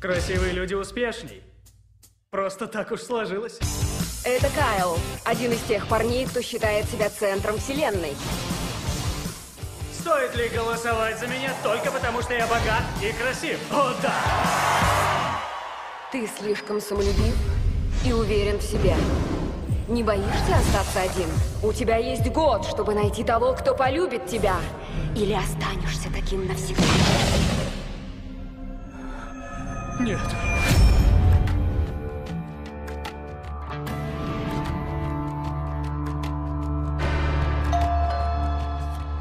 Красивые люди успешней. Просто так уж сложилось. Это Кайл, один из тех парней, кто считает себя центром вселенной. Стоит ли голосовать за меня только потому, что я богат и красив? О, да! Ты слишком самолюбив и уверен в себе. Не боишься остаться один? У тебя есть год, чтобы найти того, кто полюбит тебя. Или останешься таким навсегда. Нет.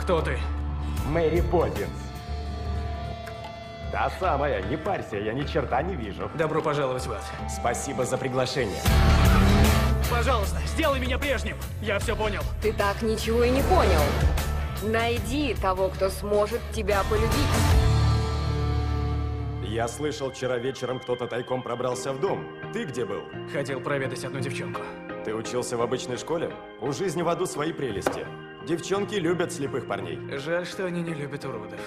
Кто ты? Мэри Поппинс. Та самая, не парься, я ни черта не вижу. Добро пожаловать в ад. Спасибо за приглашение. Пожалуйста, сделай меня прежним. Я все понял. Ты так ничего и не понял. Найди того, кто сможет тебя полюбить. Я слышал, вчера вечером кто-то тайком пробрался в дом. Ты где был? Хотел проведать одну девчонку. Ты учился в обычной школе? У жизни в аду свои прелести. Девчонки любят слепых парней. Жаль, что они не любят уродов.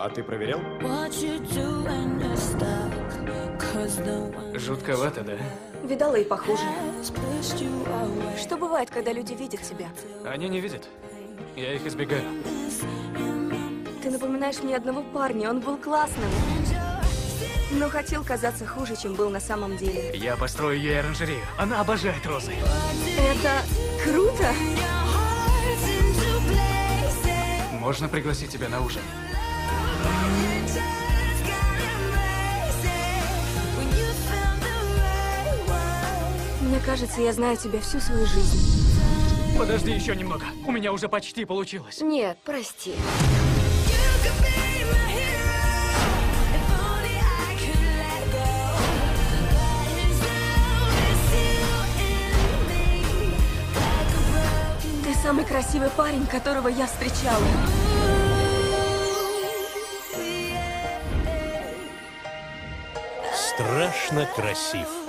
А ты проверял? Жутковато, да? Видала и похуже. Что бывает, когда люди видят тебя? Они не видят. Я их избегаю. Ты напоминаешь мне одного парня, он был классным. Но хотел казаться хуже, чем был на самом деле. Я построю ей оранжерею. Она обожает розы. Это круто! Можно пригласить тебя на ужин? Мне кажется, я знаю тебя всю свою жизнь. Подожди еще немного. У меня уже почти получилось. Нет, прости. Ты самый красивый парень, которого я встречала. Страшно красив.